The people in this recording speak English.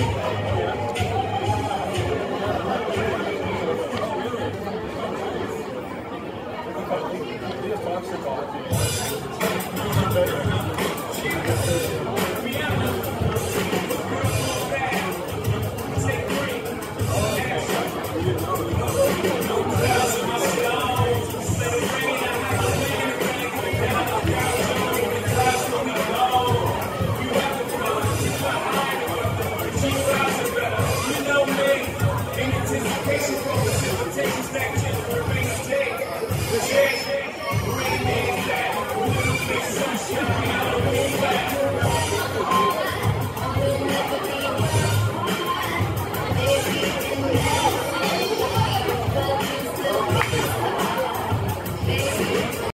Thank you. Limitations, no limitations,